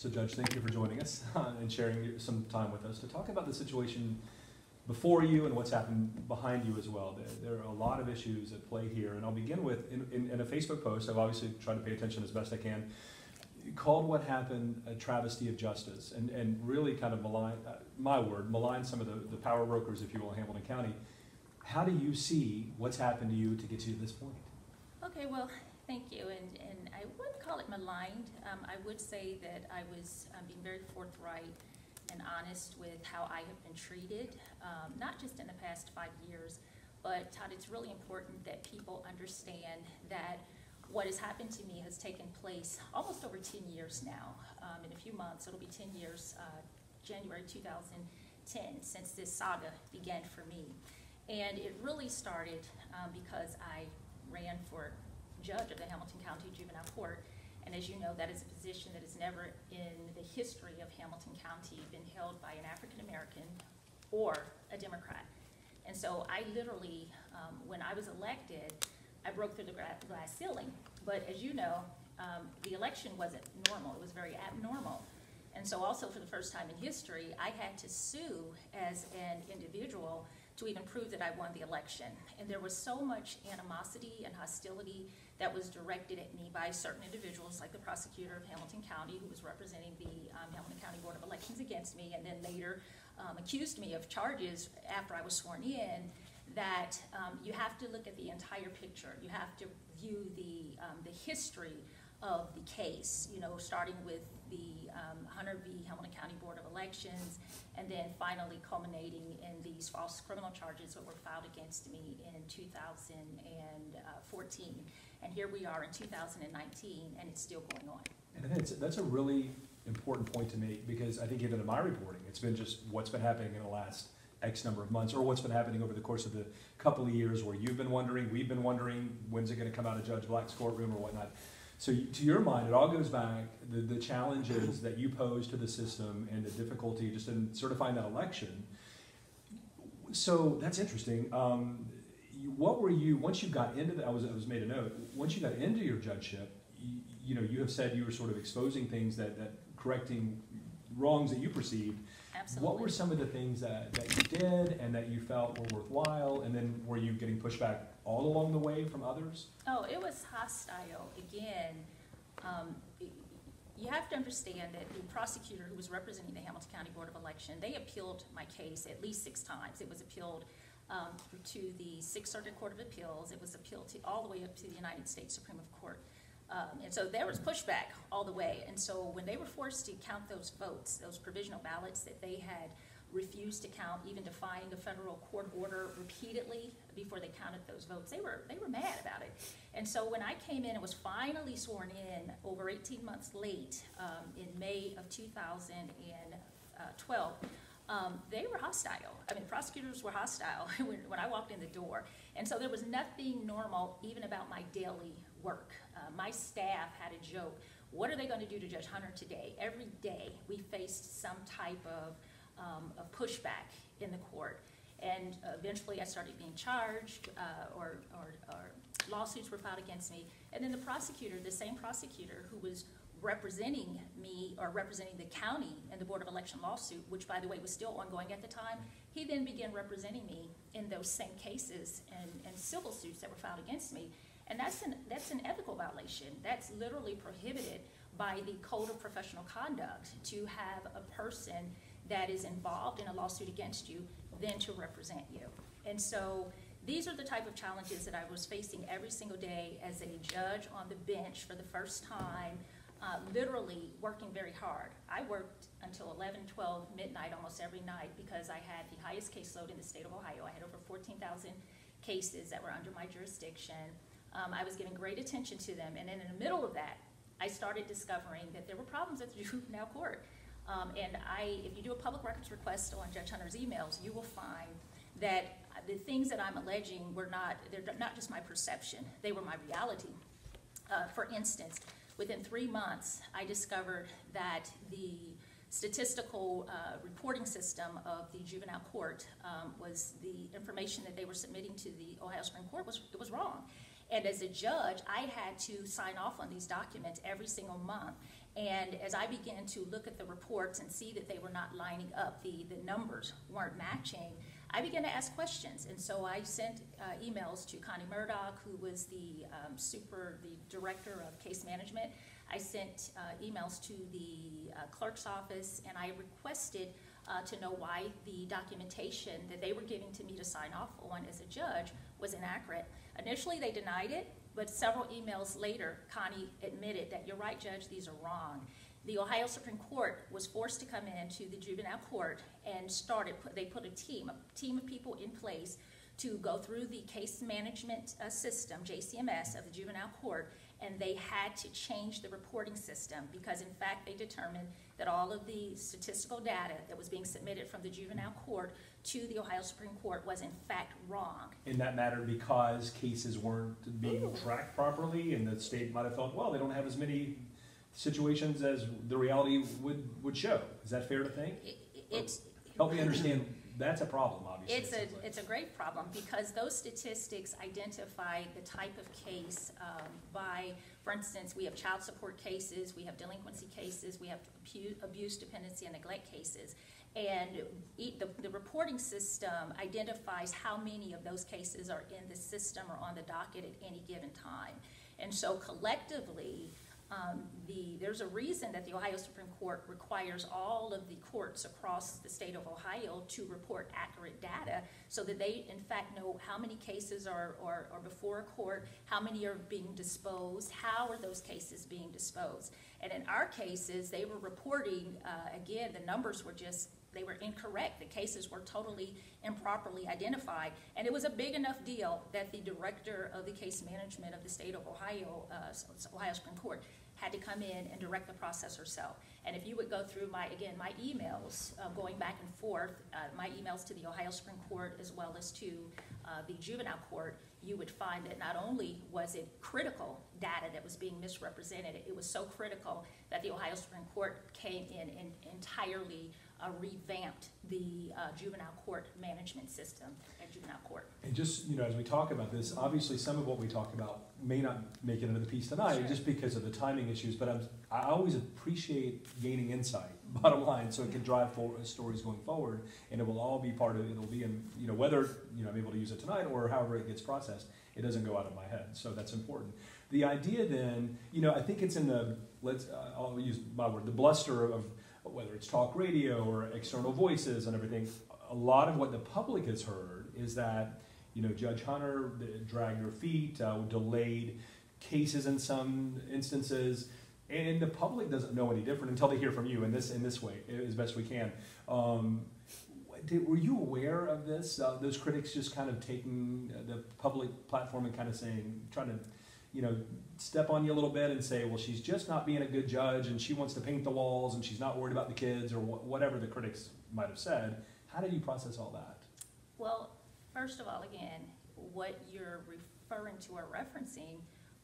So Judge, thank you for joining us uh, and sharing some time with us to talk about the situation before you and what's happened behind you as well. There, are a lot of issues at play here, and I'll begin with, in, in, in a Facebook post, I've obviously tried to pay attention as best I can, called what happened a travesty of justice, and, and really kind of malign, uh, my word, malign some of the, the power brokers, if you will, in Hamilton County. How do you see what's happened to you to get you to this point? Okay, well, thank you, and, and call it maligned. Um, I would say that I was um, being very forthright and honest with how I have been treated, um, not just in the past five years, but Todd, it's really important that people understand that what has happened to me has taken place almost over 10 years now. Um, in a few months, it'll be 10 years, uh, January 2010, since this saga began for me. And it really started um, because I ran for judge of the Hamilton County Juvenile Court. And as you know, that is a position that has never in the history of Hamilton County been held by an African American or a Democrat. And so I literally, um, when I was elected, I broke through the glass ceiling. But as you know, um, the election wasn't normal, it was very abnormal. And so also for the first time in history, I had to sue as an individual to even prove that I won the election. And there was so much animosity and hostility that was directed at me by certain individuals, like the prosecutor of Hamilton County, who was representing the um, Hamilton County Board of Elections against me, and then later um, accused me of charges after I was sworn in, that um, you have to look at the entire picture. You have to view the, um, the history of the case, you know, starting with the um, Hunter v. Hamilton County Board of Elections, and then finally culminating in these false criminal charges that were filed against me in 2014. And here we are in 2019, and it's still going on. And it's, that's a really important point to make, because I think even in my reporting, it's been just what's been happening in the last X number of months, or what's been happening over the course of the couple of years where you've been wondering, we've been wondering, when's it gonna come out of Judge Black's courtroom or whatnot. So to your mind, it all goes back, the, the challenges that you pose to the system and the difficulty just in certifying that election. So that's interesting. Um, what were you, once you got into the, I was, I was made a note, once you got into your judgeship, you, you know, you have said you were sort of exposing things that, that correcting wrongs that you perceived. Absolutely. What were some of the things that, that you did and that you felt were worthwhile? And then were you getting pushback all along the way from others? Oh, it was hostile. Again, um, you have to understand that the prosecutor who was representing the Hamilton County Board of Election, they appealed my case at least six times. It was appealed um, to the Sixth Circuit Court of Appeals. It was appealed to, all the way up to the United States Supreme Court. Um, and so there was pushback all the way. And so when they were forced to count those votes, those provisional ballots that they had refused to count, even defying a federal court order repeatedly before they counted those votes, they were they were mad about it. And so when I came in and was finally sworn in over 18 months late um, in May of 2012. Um, they were hostile. I mean, prosecutors were hostile when, when I walked in the door. And so there was nothing normal even about my daily work. Uh, my staff had a joke. What are they going to do to Judge Hunter today? Every day we faced some type of, um, pushback in the court. And eventually I started being charged uh, or, or, or lawsuits were filed against me. And then the prosecutor, the same prosecutor who was representing me or representing the county in the Board of Election lawsuit, which by the way was still ongoing at the time, he then began representing me in those same cases and, and civil suits that were filed against me. And that's an, that's an ethical violation. That's literally prohibited by the Code of Professional Conduct to have a person that is involved in a lawsuit against you then to represent you. And so these are the type of challenges that I was facing every single day as a judge on the bench for the first time, uh, literally working very hard. I worked until 11, 12, midnight almost every night because I had the highest caseload in the state of Ohio. I had over 14,000 cases that were under my jurisdiction. Um, I was giving great attention to them. And then in the middle of that, I started discovering that there were problems at the juvenile court. Um, and I, if you do a public records request on Judge Hunter's emails, you will find that the things that I'm alleging were not, they're not just my perception, they were my reality. Uh, for instance, within three months, I discovered that the statistical uh, reporting system of the juvenile court um, was the information that they were submitting to the Ohio Supreme Court was, it was wrong. And as a judge, I had to sign off on these documents every single month. And as I began to look at the reports and see that they were not lining up, the, the numbers weren't matching, I began to ask questions. And so I sent uh, emails to Connie Murdoch, who was the um, super, the director of case management. I sent uh, emails to the uh, clerk's office, and I requested uh, to know why the documentation that they were giving to me to sign off on as a judge was inaccurate. Initially, they denied it, but several emails later, Connie admitted that, you're right, Judge, these are wrong. The Ohio Supreme Court was forced to come into the juvenile court and started, they put a team, a team of people in place to go through the case management uh, system, JCMS, of the juvenile court, and they had to change the reporting system because, in fact, they determined that all of the statistical data that was being submitted from the juvenile court to the Ohio Supreme Court was, in fact, wrong. In that matter, because cases weren't being Ooh. tracked properly, and the state might have thought, well, they don't have as many situations as the reality would, would show. Is that fair to think? It- It's, Help me understand, that's a problem, obviously. It's a, it's a great problem because those statistics identify the type of case um, by, for instance, we have child support cases, we have delinquency cases, we have abuse, dependency, and neglect cases. And the, the reporting system identifies how many of those cases are in the system or on the docket at any given time. And so collectively, um, the, there's a reason that the Ohio Supreme Court requires all of the courts across the state of Ohio to report accurate data so that they, in fact, know how many cases are, are, are before a court, how many are being disposed, how are those cases being disposed. And in our cases, they were reporting, uh, again, the numbers were just, they were incorrect. The cases were totally improperly identified. And it was a big enough deal that the director of the case management of the state of Ohio, uh, Ohio Supreme Court, had to come in and direct the process herself. And if you would go through my, again, my emails, uh, going back and forth, uh, my emails to the Ohio Supreme Court as well as to uh, the juvenile court, you would find that not only was it critical data that was being misrepresented, it was so critical that the Ohio Supreme Court came in and entirely uh, revamped the uh, juvenile court management system at juvenile court. And just, you know, as we talk about this, obviously some of what we talk about may not make it into the piece tonight, Sure. just because of the timing issues, but I'm, I always appreciate gaining insight, bottom line, so it can drive forward, stories going forward, and it will all be part of, it'll be in, you know, whether, you know, I'm able to use it tonight, or however it gets processed, it doesn't go out of my head, so that's important. The idea then, you know, I think it's in the, let's, uh, I'll use my word, the bluster of, whether it's talk radio or external voices and everything, a lot of what the public has heard is that, you know, Judge Hunter dragged her feet, uh, delayed cases in some instances, and the public doesn't know any different until they hear from you in this in this way as best we can. Um, did, were you aware of this? Uh, those critics just kind of taking the public platform and kind of saying, trying to, you know, step on you a little bit and say, well, she's just not being a good judge, and she wants to paint the walls, and she's not worried about the kids, or wh- whatever the critics might have said. How did you process all that? Well, first of all, again, what you're referring to or referencing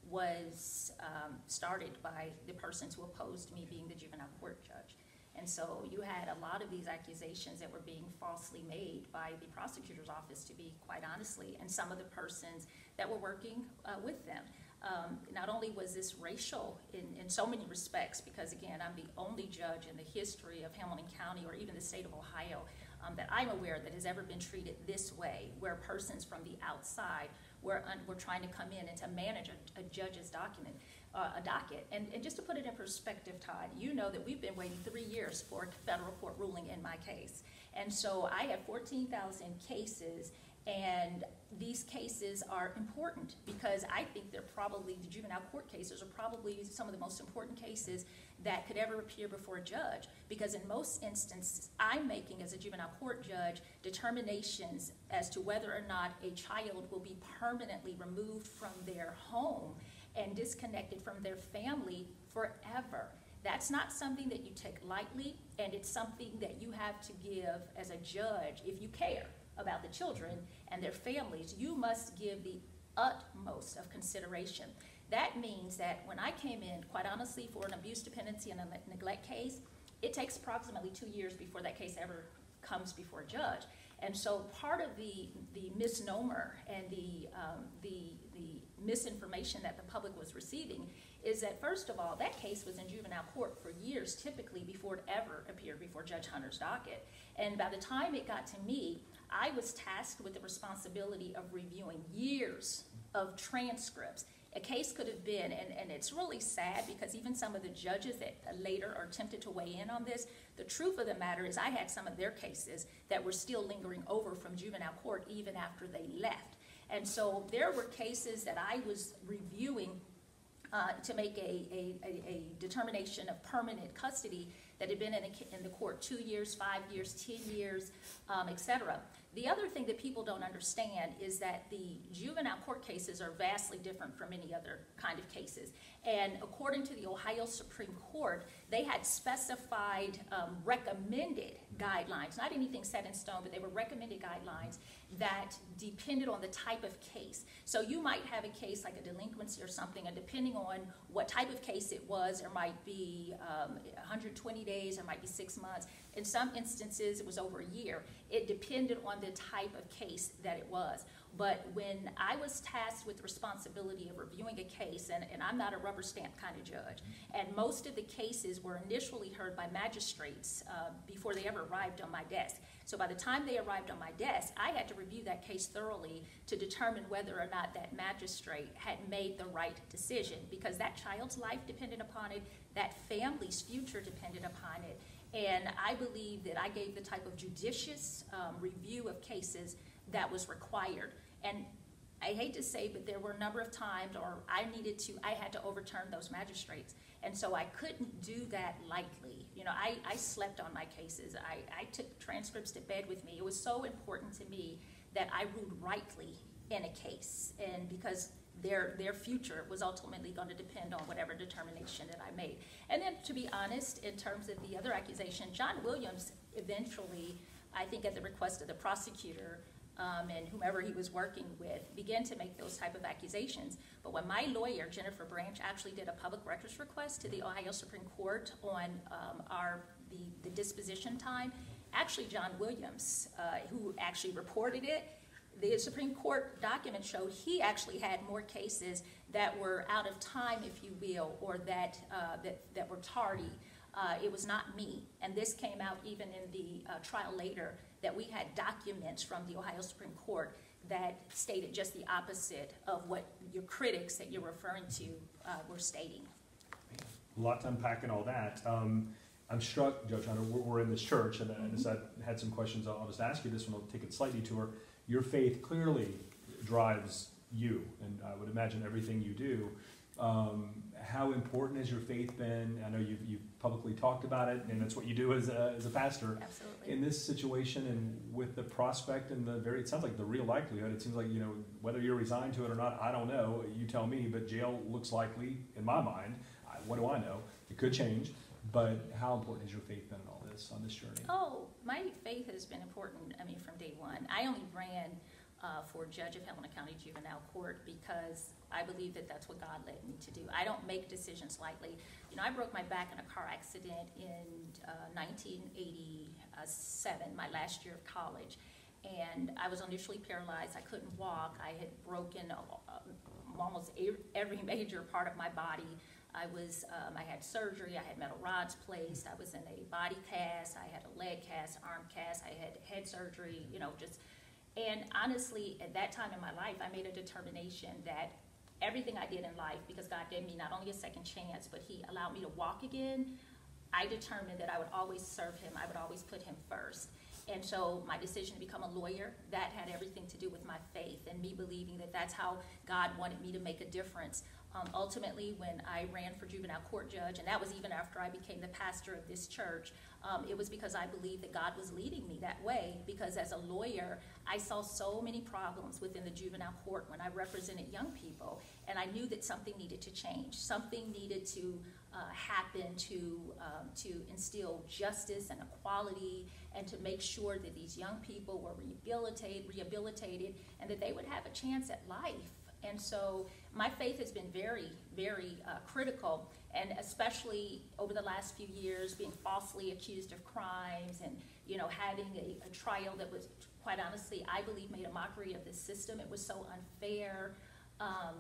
was um, started by the persons who opposed me being the juvenile court judge. And so you had a lot of these accusations that were being falsely made by the prosecutor's office, to be quite honestly, and some of the persons that were working uh, with them. Um, not only was this racial in, in so many respects, because again, I'm the only judge in the history of Hamilton County or even the state of Ohio um, that I'm aware that has ever been treated this way, where persons from the outside were, were trying to come in and to manage a, a judge's document, uh, a docket. And, and just to put it in perspective, Todd, you know that we've been waiting three years for a federal court ruling in my case. And so I have 14,000 cases, and these cases are important because I think they're probably, the juvenile court cases are probably some of the most important cases that could ever appear before a judge. Because in most instances, I'm making, as a juvenile court judge, determinations as to whether or not a child will be permanently removed from their home and disconnected from their family forever. That's not something that you take lightly, and it's something that you have to give as a judge if you care about the children and their families. You must give the utmost of consideration. That means that when I came in, quite honestly, for an abuse dependency and a neglect case, it takes approximately two years before that case ever comes before a judge. And so part of the, the misnomer and the, um, the, the misinformation that the public was receiving is that first of all, that case was in juvenile court for years, typically before it ever appeared before Judge Hunter's docket. And by the time it got to me, I was tasked with the responsibility of reviewing years of transcripts. A case could have been, and, and it's really sad because even some of the judges that later are tempted to weigh in on this, the truth of the matter is I had some of their cases that were still lingering over from juvenile court even after they left. And so there were cases that I was reviewing uh, to make a, a, a, determination of permanent custody that had been in, in the court two years, five years, 10 years, um. The other thing that people don't understand is that the juvenile court cases are vastly different from any other kind of cases. And according to the Ohio Supreme Court, they had specified um, recommended guidelines, not anything set in stone, but they were recommended guidelines that depended on the type of case. So you might have a case like a delinquency or something, and depending on what type of case it was, there might be um, 120 days, there might be six months. In some instances, it was over a year. It depended on the type of case that it was. But when I was tasked with the responsibility of reviewing a case, and, and I'm not a rubber stamp kind of judge, and most of the cases were initially heard by magistrates uh, before they ever arrived on my desk. So by the time they arrived on my desk, I had to review that case thoroughly to determine whether or not that magistrate had made the right decision because that child's life depended upon it, that family's future depended upon it. And I believe that I gave the type of judicious um, review of cases that was required. And I hate to say, but there were a number of times, or I needed to, I had to overturn those magistrates. And so I couldn't do that lightly. You know, I, I slept on my cases. I, I took transcripts to bed with me. It was so important to me that I ruled rightly in a case. And because their, their future was ultimately going to depend on whatever determination that I made. And then, to be honest, in terms of the other accusation, John Williams eventually, I think at the request of the prosecutor, um, and whomever he was working with began to make those type of accusations. But when my lawyer, Jennifer Branch, actually did a public records request to the Ohio Supreme Court on um, our the, the disposition time, actually John Williams, uh, who actually reported it, the Supreme Court documents show he actually had more cases that were out of time, if you will, or that, uh, that, that were tardy. Uh, it was not me. And this came out even in the uh, trial later that we had documents from the Ohio Supreme Court that stated just the opposite of what your critics that you're referring to uh, were stating. A lot to unpack in all that. Um, I'm struck, Judge Hunter, we're, we're in this church, and, and as I had some questions, I'll, I'll just ask you this one, I'll take it slightly to her. Your faith clearly drives you, and I would imagine everything you do. Um, how important has your faith been? I know you've, you've publicly talked about it, and that's what you do as a, as a pastor. Absolutely. In this situation, and with the prospect and the very, it sounds like the real likelihood, it seems like, you know, whether you're resigned to it or not, I don't know. You tell me, but jail looks likely in my mind. I, what do I know? It could change, but how important has your faith been in all this, on this journey? Oh, my faith has been important, I mean, from day one. I only ran uh, for judge of Hamilton County Juvenile Court because I believe that that's what God led me to do. I don't make decisions lightly. You know, I broke my back in a car accident in uh, 1987, my last year of college. And I was initially paralyzed. I couldn't walk. I had broken uh, almost every major part of my body. I was, um, I had surgery, I had metal rods placed, I was in a body cast, I had a leg cast, arm cast, I had head surgery, you know, just, and honestly, at that time in my life, I made a determination that everything I did in life, because God gave me not only a second chance, but He allowed me to walk again, I determined that I would always serve Him, I would always put Him first. And so my decision to become a lawyer, that had everything to do with my faith and me believing that that's how God wanted me to make a difference. Um, ultimately, when I ran for juvenile court judge, and that was even after I became the pastor of this church, um, it was because I believed that God was leading me that way. Because as a lawyer, I saw so many problems within the juvenile court when I represented young people, and I knew that something needed to change. Something needed to uh, happen to um, to instill justice and equality, and to make sure that these young people were rehabilitated, rehabilitated, and that they would have a chance at life. And so my faith has been very, very uh, critical, and especially over the last few years, being falsely accused of crimes and you know having a, a trial that was, quite honestly, I believe made a mockery of the system. It was so unfair. Um,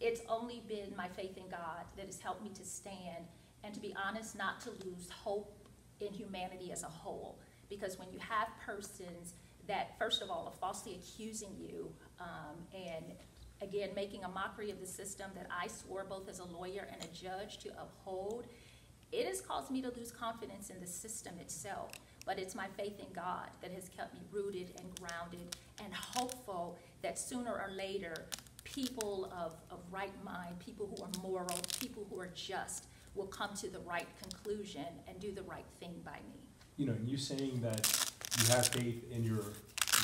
it's only been my faith in God that has helped me to stand and to be honest, not to lose hope in humanity as a whole. Because when you have persons that, first of all, are falsely accusing you um, and again, making a mockery of the system that I swore both as a lawyer and a judge to uphold, it has caused me to lose confidence in the system itself. But it's my faith in God that has kept me rooted and grounded and hopeful that sooner or later, people of, of right mind, people who are moral, people who are just, will come to the right conclusion and do the right thing by me. You know, you saying that you have faith in your,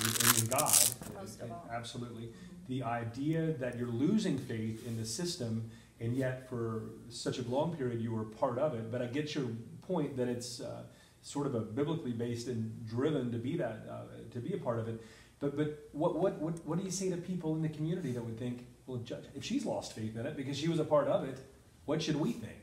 in, in God. Most of all. Absolutely. The idea that you're losing faith in the system, and yet for such a long period you were part of it, but I get your point that it's, uh, sort of a biblically based and driven to be that, uh, to be a part of it. But, but what, what, what, what do you say to people in the community that would think, well, Judge, if she's lost faith in it because she was a part of it, what should we think?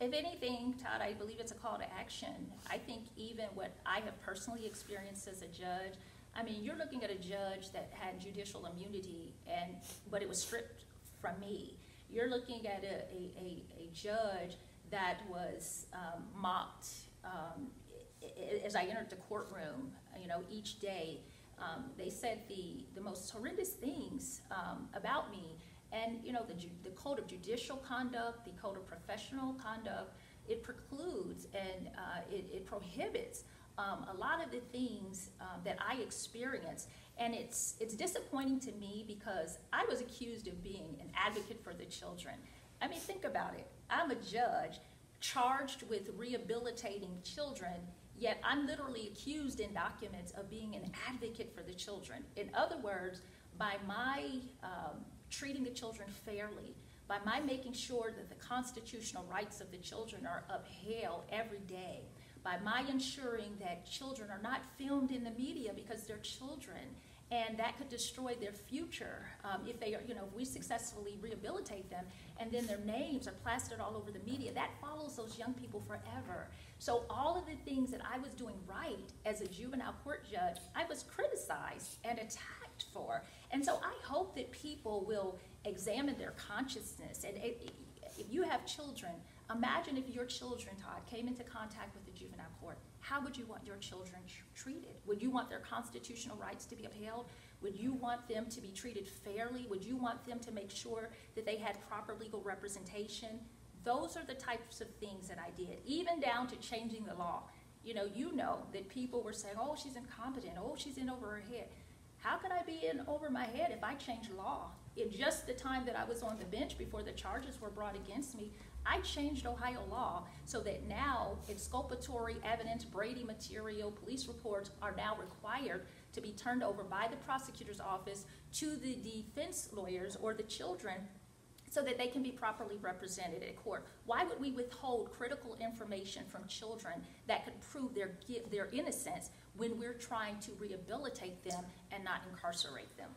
If anything, Todd, I believe it's a call to action. I think even what I have personally experienced as a judge, I mean, you're looking at a judge that had judicial immunity and, but it was stripped from me. You're looking at a, a, a, judge that was um, mocked um, as I entered the courtroom, you know, each day. Um, they said the, the most horrendous things um, about me. And, you know, the, the code of judicial conduct, the code of professional conduct, it precludes and uh, it, it prohibits um, a lot of the things um, that I experienced. And it's, it's disappointing to me because I was accused of being an advocate for the children. I mean, think about it. I'm a judge charged with rehabilitating children, yet I'm literally accused in documents of being an advocate for the children. In other words, by my um, treating the children fairly, by my making sure that the constitutional rights of the children are upheld every day, by my ensuring that children are not filmed in the media because they're children and that could destroy their future um, if they are, you know, if we successfully rehabilitate them and then their names are plastered all over the media, that follows those young people forever. So all of the things that I was doing right as a juvenile court judge, I was criticized and attacked for. And so I hope that people will examine their consciousness. And if you have children, imagine if your children, Todd, came into contact with the juvenile court. How would you want your children tr- treated? Would you want their constitutional rights to be upheld? Would you want them to be treated fairly? Would you want them to make sure that they had proper legal representation? Those are the types of things that I did, even down to changing the law. You know, you know that people were saying, oh, she's incompetent, oh, she's in over her head. How could I be in over my head if I changed law? In just the time that I was on the bench before the charges were brought against me, I changed Ohio law so that now exculpatory evidence, Brady material, police reports are now required to be turned over by the prosecutor's office to the defense lawyers or the children so that they can be properly represented at court. Why would we withhold critical information from children that could prove their, their innocence when we're trying to rehabilitate them and not incarcerate them?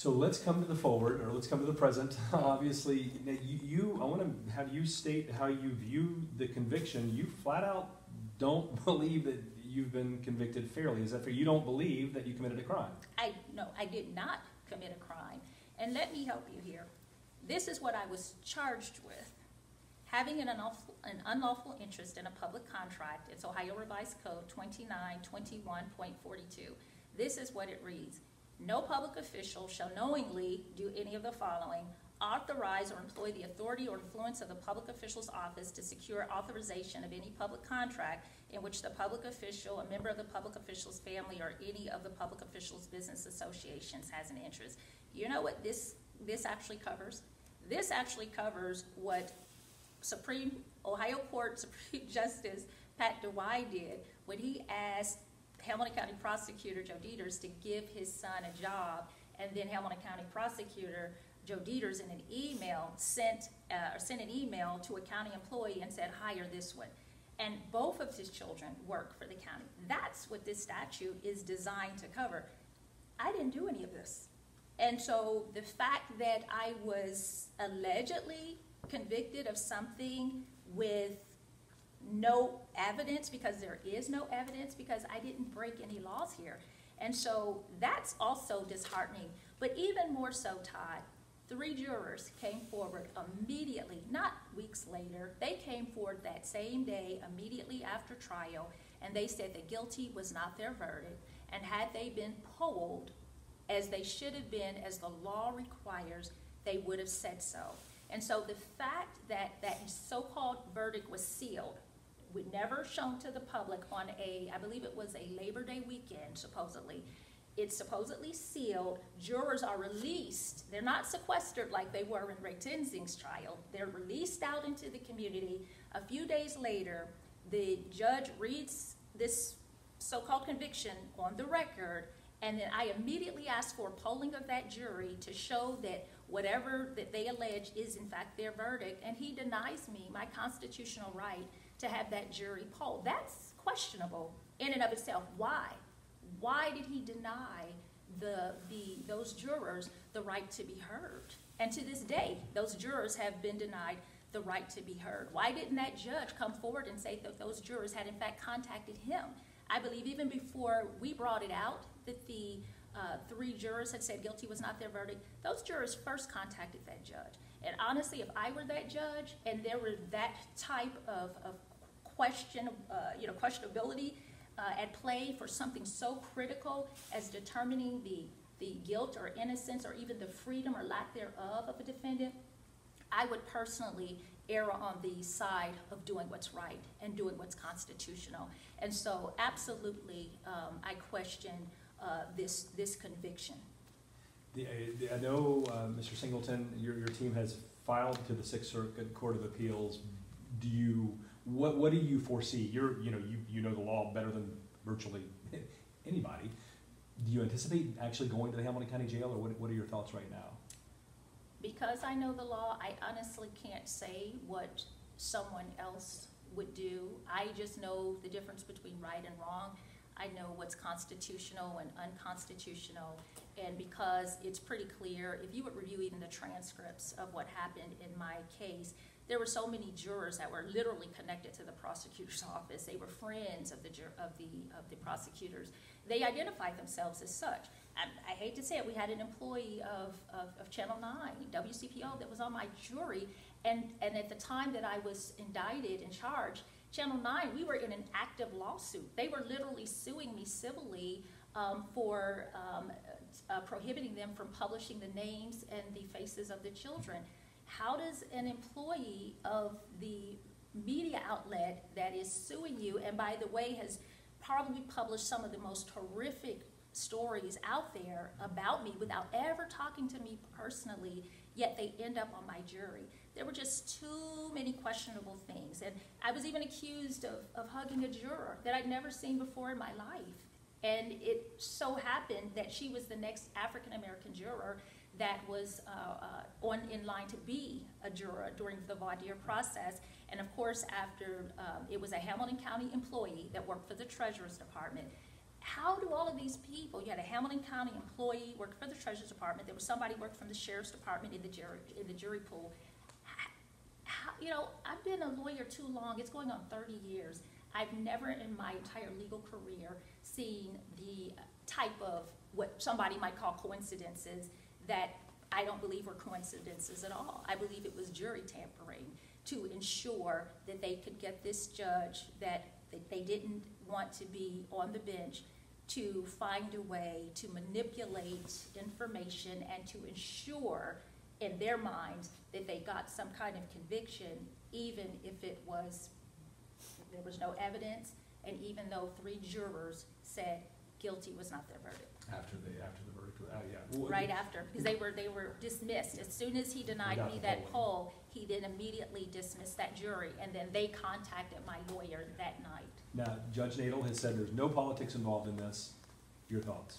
So let's come to the forward, or let's come to the present. Obviously, you, you I want to have you state how you view the conviction. You flat out don't believe that you've been convicted fairly. Is that fair? You don't believe that you committed a crime. I, no, I did not commit a crime. And let me help you here. This is what I was charged with. Having an unlawful, an unlawful interest in a public contract, it's Ohio Revised Code twenty-nine twenty-one point forty-two. This is what it reads. No public official shall knowingly do any of the following, authorize or employ the authority or influence of the public official's office to secure authorization of any public contract in which the public official, a member of the public official's family, or any of the public official's business associations has an interest. You know what this, this actually covers? This actually covers what Supreme, Ohio Court Supreme Justice Pat DeWine did when he asked Hamilton County Prosecutor Joe Deters to give his son a job, and then Hamilton County Prosecutor Joe Deters in an email sent, uh, or sent an email to a county employee and said, hire this one. And both of his children work for the county. That's what this statute is designed to cover. I didn't do any of this. And so the fact that I was allegedly convicted of something with no evidence, because there is no evidence, because I didn't break any laws here. And so that's also disheartening. But even more so, Todd, Three jurors came forward immediately, not weeks later. They came forward that same day, immediately after trial, and they said that guilty was not their verdict. And had they been polled, as they should have been, as the law requires, they would have said so. And so the fact that that so-called verdict was sealed, never shown to the public on a, I believe it was a Labor Day weekend supposedly. It's supposedly sealed. Jurors are released. They're not sequestered like they were in Ray Tensing's trial. They're released out into the community. A few days later, the judge reads this so-called conviction on the record, and then I immediately ask for polling of that jury to show that whatever that they allege is in fact their verdict, and he denies me my constitutional right to have that jury polled. That's questionable in and of itself. Why? Why did he deny the, the, those jurors the right to be heard? And to this day, those jurors have been denied the right to be heard. Why didn't that judge come forward and say that those jurors had in fact contacted him? I believe even before we brought it out that the uh, three jurors had said guilty was not their verdict, those jurors first contacted that judge. And honestly, if I were that judge and there were that type of, of question, uh, you know, questionability uh, at play for something so critical as determining the, the guilt or innocence or even the freedom or lack thereof of a defendant, I would personally err on the side of doing what's right and doing what's constitutional. And so absolutely, um, I question uh, this, this conviction. The, uh, I know, uh, Mr. Singleton, your, your team has filed to the Sixth Circuit Court of Appeals. Do you, what, what do you foresee? You're, you know, you, you know the law better than virtually anybody. Do you anticipate actually going to the Hamilton County Jail, or what, what are your thoughts right now? Because I know the law, I honestly can't say what someone else would do. I just know the difference between right and wrong. I know what's constitutional and unconstitutional. And because it's pretty clear, if you would review even the transcripts of what happened in my case, there were so many jurors that were literally connected to the prosecutor's office. They were friends of the, of the, of the prosecutors. They identified themselves as such. And I hate to say it, we had an employee of, of, of Channel 9, WCPO, that was on my jury. And, and at the time that I was indicted and charged, Channel 9, we were in an active lawsuit. They were literally suing me civilly um, for um, uh, prohibiting them from publishing the names and the faces of the children. How does an employee of the media outlet that is suing you, and by the way, has probably published some of the most horrific stories out there about me without ever talking to me personally, yet they end up on my jury. There were just too many questionable things. And I was even accused of, of hugging a juror that I'd never seen before in my life. And it so happened that she was the next African American juror that was uh, uh, on in line to be a juror during the voir process. And of course, after um, it was a Hamilton County employee that worked for the Treasurer's Department. How do all of these people, you had a Hamilton County employee worked for the Treasurer's Department, there was somebody worked from the Sheriff's Department in the jury, in the jury pool. How, you know, I've been a lawyer too long, it's going on 30 years. I've never in my entire legal career seen the type of what somebody might call coincidences that I don't believe were coincidences at all. I believe it was jury tampering to ensure that they could get this judge that, they didn't want to be on the bench to find a way to manipulate information and to ensure in their minds that they got some kind of conviction, even if it was, there was no evidence, and even though three jurors said guilty was not their verdict. After the, after the verdict, Oh, yeah. Well, Right after, because they were, they were dismissed. As soon as he denied me that poll, he then immediately dismissed that jury, and then they contacted my lawyer that night. Now, Judge Nadel has said there's no politics involved in this. Your thoughts?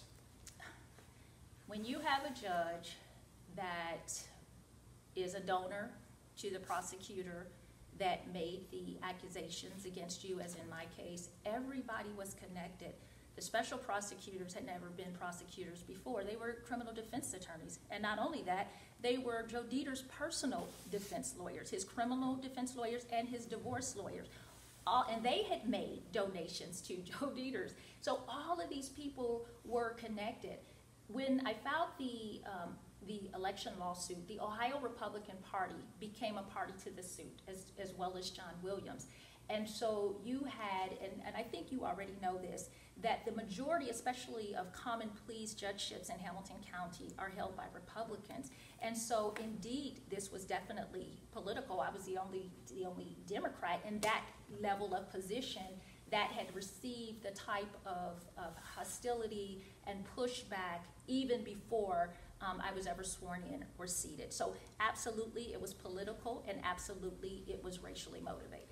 When you have a judge that is a donor to the prosecutor that made the accusations against you, as in my case, everybody was connected. The special prosecutors had never been prosecutors before. They were criminal defense attorneys. And not only that, they were Joe Deter's personal defense lawyers, his criminal defense lawyers and his divorce lawyers. All, and they had made donations to Joe Deter's. So all of these people were connected. When I filed the um, the election lawsuit, the Ohio Republican Party became a party to the suit, as, as well as John Williams. And so you had, and, and I think you already know this, that the majority, especially of common pleas judgeships in Hamilton County, are held by Republicans. And so indeed, this was definitely political. I was the only, the only Democrat in that level of position that had received the type of, of hostility and pushback even before um, I was ever sworn in or seated. So absolutely, it was political, and absolutely, it was racially motivated.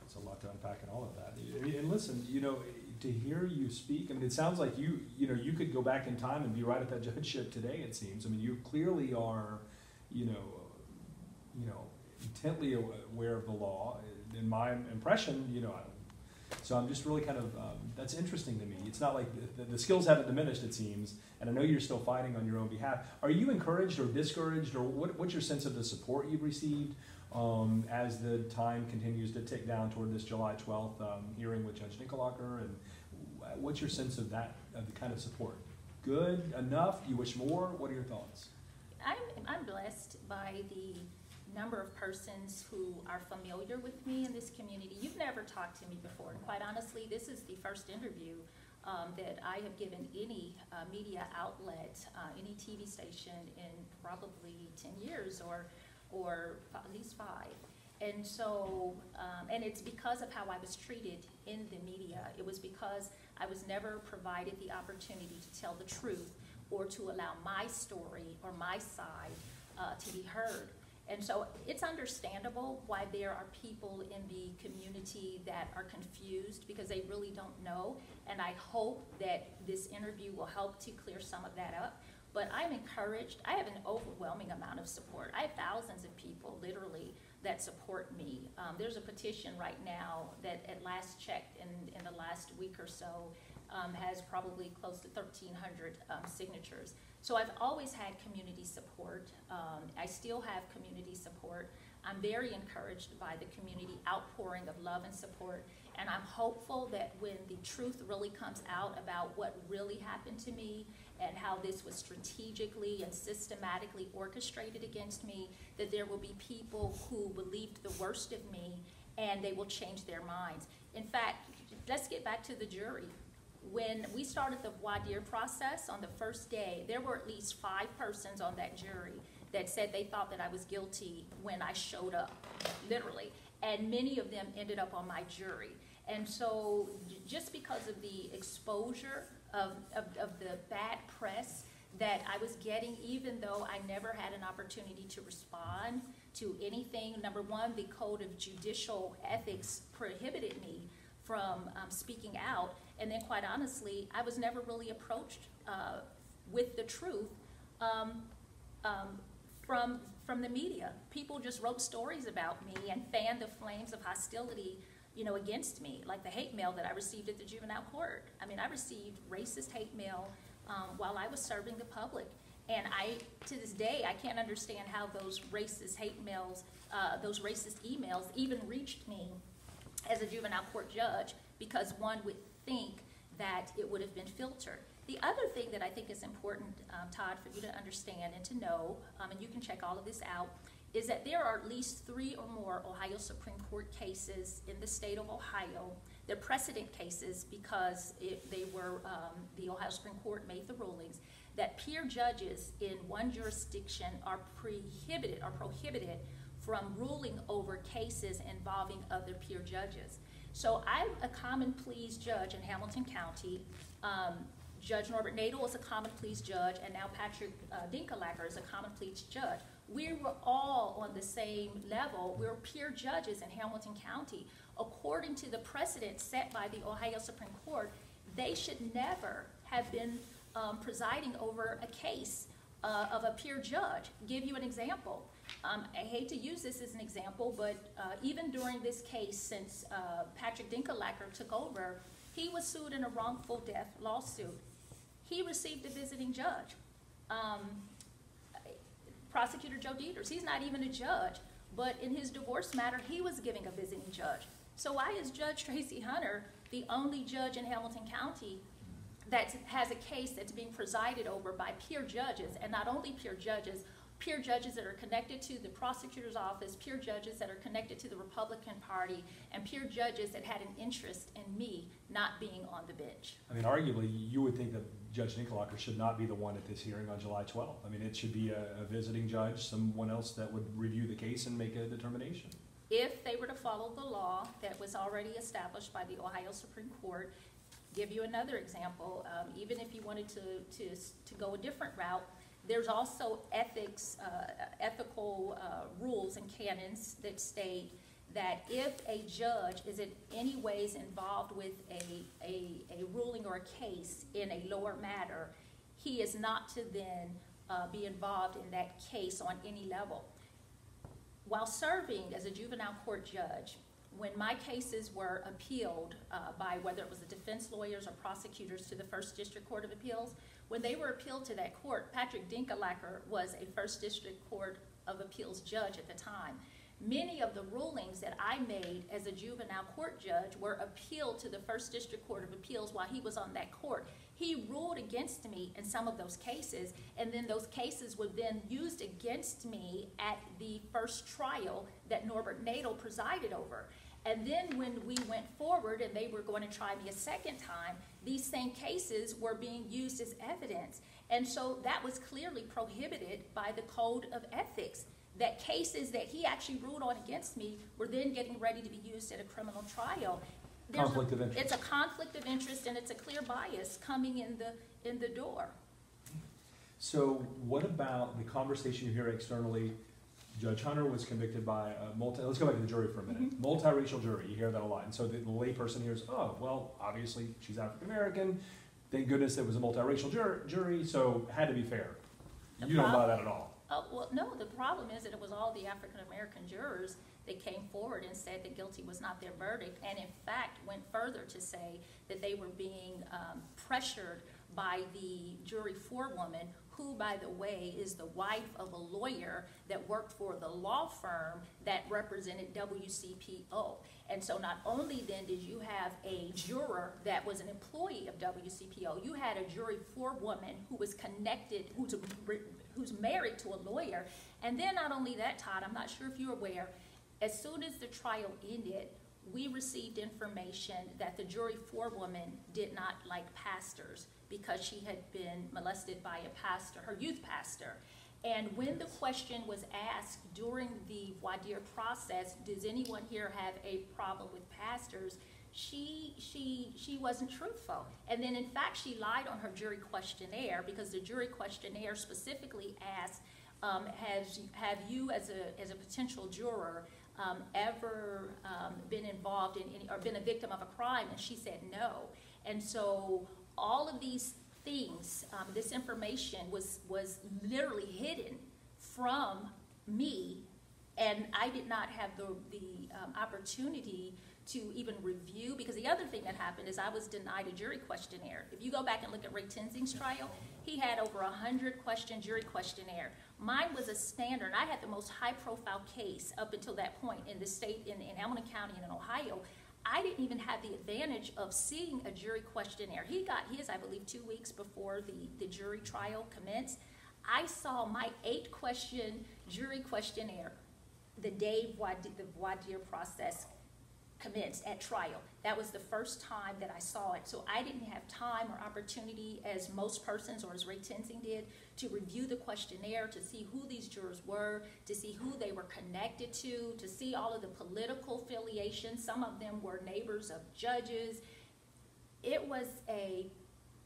That's a lot to unpack in all of that. And listen, you know, to hear you speak, I mean, it sounds like you, you know, you could go back in time and be right at that judgeship today, it seems. I mean, you clearly are, you know, you know, intently aware of the law. In my impression, you know, I- so I'm just really kind of, um, that's interesting to me. It's not like, the, the skills haven't diminished, it seems, and I know you're still fighting on your own behalf. Are you encouraged or discouraged, or what, what's your sense of the support you've received um, as the time continues to tick down toward this July 12th um, hearing with Judge Dinkelacker? And what's your sense of that, of the kind of support? Good, enough? Do you wish more? What are your thoughts? I'm, I'm blessed by the number of persons who are familiar with me in this community. You've never talked to me before, and quite honestly, this is the first interview um, that I have given any uh, media outlet, uh, any TV station in probably ten years or, or at least five. And so, um, and it's because of how I was treated in the media. It was because I was never provided the opportunity to tell the truth or to allow my story or my side uh, to be heard. And so it's understandable why there are people in the community that are confused because they really don't know. And I hope that this interview will help to clear some of that up. But I'm encouraged. I have an overwhelming amount of support. I have thousands of people, literally, that support me. Um, there's a petition right now that, at last checked in, in the last week or so, um, has probably close to 1,300 um, signatures. So I've always had community support. Um, I still have community support. I'm very encouraged by the community outpouring of love and support. And I'm hopeful that when the truth really comes out about what really happened to me and how this was strategically and systematically orchestrated against me, that there will be people who believed the worst of me and they will change their minds. In fact, let's get back to the jury when we started the voir dire process on the first day, there were at least five persons on that jury that said they thought that I was guilty when I showed up, literally. And many of them ended up on my jury. And so, just because of the exposure of, of, of the bad press that I was getting, even though I never had an opportunity to respond to anything, number one, the Code of Judicial Ethics prohibited me from um, speaking out. And then, quite honestly, I was never really approached uh, with the truth um, um, from from the media. People just wrote stories about me and fanned the flames of hostility, you know, against me, like the hate mail that I received at the juvenile court. I mean, I received racist hate mail um, while I was serving the public. And I, to this day, I can't understand how those racist hate mails, uh, those racist emails even reached me as a juvenile court judge because one would think that it would have been filtered. The other thing that I think is important, um, Todd, for you to understand and to know, um, and you can check all of this out, is that there are at least three or more Ohio Supreme Court cases in the state of Ohio. They're precedent cases because it, they were, um, the Ohio Supreme Court made the rulings that peer judges in one jurisdiction are prohibited, are prohibited from ruling over cases involving other peer judges. So I'm a common pleas judge in Hamilton County. Um, Judge Norbert Nadel is a common pleas judge, and now Patrick uh, Dinkelacker is a common pleas judge. We were all on the same level. We're peer judges in Hamilton County. According to the precedent set by the Ohio Supreme Court, they should never have been um, presiding over a case uh, of a peer judge. Give you an example. Um, I hate to use this as an example, but uh, even during this case, since uh, Patrick Dinkelacker took over, he was sued in a wrongful death lawsuit. He received a visiting judge. Um, Prosecutor Joe Deters, he's not even a judge, but in his divorce matter, he was giving a visiting judge. So why is Judge Tracie Hunter the only judge in Hamilton County that has a case that's being presided over by peer judges, and not only peer judges, peer judges that are connected to the prosecutor's office, peer judges that are connected to the Republican Party, and peer judges that had an interest in me not being on the bench. I mean, arguably, you would think that Judge Dinkelacker should not be the one at this hearing on July twelfth. I mean, it should be a, a visiting judge, someone else that would review the case and make a determination. If they were to follow the law that was already established by the Ohio Supreme Court, give you another example, um, even if you wanted to, to, to go a different route, there's also ethics, uh, ethical, uh, rules and canons that state that if a judge is in any ways involved with a, a, a ruling or a case in a lower matter, he is not to then, uh, be involved in that case on any level. While serving as a juvenile court judge, when my cases were appealed uh, by whether it was the defense lawyers or prosecutors to the First District Court of Appeals, when they were appealed to that court, Patrick Dinkelacker was a First District Court of Appeals judge at the time. Many of the rulings that I made as a juvenile court judge were appealed to the First District Court of Appeals while he was on that court. He ruled against me in some of those cases, and then those cases were then used against me at the first trial that Norbert Nadel presided over. And then when we went forward and they were going to try me a second time, these same cases were being used as evidence. And so that was clearly prohibited by the Code of Ethics. That cases that he actually ruled on against me were then getting ready to be used at a criminal trial. There's a- Conflict of interest. It's a conflict of interest and it's a clear bias coming in the, in the door. So what about the conversation you hear externally? Judge Hunter was convicted by a multi, let's go back to the jury for a minute. Multiracial jury, you hear that a lot. And so the layperson hears, oh, well, obviously, she's African American. Thank goodness it was a multiracial jur- jury, so had to be fair. The You don't buy that at all. Oh, well, no, the problem is that it was all the African-American jurors that came forward and said that guilty was not their verdict, and in fact, went further to say that they were being, um, pressured by the jury forewoman, who, by the way, is the wife of a lawyer that worked for the law firm that represented WCPO. And so not only then did you have a juror that was an employee of WCPO, you had a jury forewoman who was connected, who's, a, who's married to a lawyer. And then not only that, Todd, I'm not sure if you're aware, as soon as the trial ended, we received information that the jury forewoman did not like pastors because she had been molested by a pastor, her youth pastor. And when the question was asked during the dire process, does anyone here have a problem with pastors? She, she, she wasn't truthful. And then in fact, she lied on her jury questionnaire because the jury questionnaire specifically asked, um, has, have you as a, as a potential juror, um, ever, um, been involved in any, or been a victim of a crime? And she said no. And so all of these things, um, this information was, was literally hidden from me, and I did not have the, the um, opportunity to even review, because the other thing that happened is I was denied a jury questionnaire. If you go back and look at Ray Tensing's trial, he had over a hundred question jury questionnaire. Mine was a standard, I had the most high-profile case up until that point in the state, in, in Hamilton County and in Ohio. I didn't even have the advantage of seeing a jury questionnaire. He got his, I believe, two weeks before the, the jury trial commenced. I saw my eight-question jury questionnaire the day voir dire process commenced at trial. That was the first time that I saw it. So I didn't have time or opportunity, as most persons, or as Ray Tensing did, to review the questionnaire, to see who these jurors were, to see who they were connected to, to see all of the political affiliations. Some of them were neighbors of judges. It was a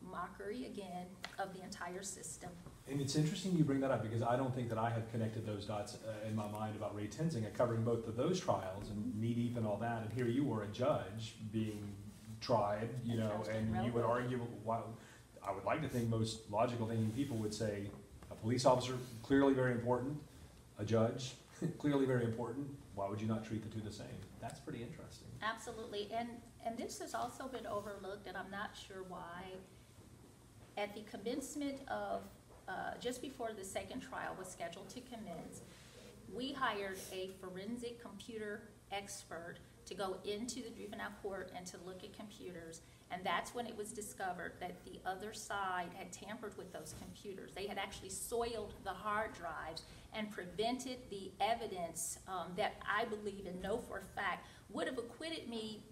mockery, again, of the entire system. And it's interesting you bring that up because I don't think that I had connected those dots uh, in my mind about Ray Tensing and covering both of those trials and knee deep and all that. And here you were a judge being tried, you And know, and with you would argue, why, I would like to think most logical thinking people would say, a police officer, clearly very important, a judge, clearly very important, why would you not treat the two the same? That's pretty interesting. Absolutely, and, and this has also been overlooked, and I'm not sure why. At the commencement of, uh, just before the second trial was scheduled to commence, we hired a forensic computer expert to go into the juvenile court and to look at computers. And that's when it was discovered that the other side had tampered with those computers. They had actually soiled the hard drives and prevented the evidence um, that I believe and know for a fact would have acquitted me.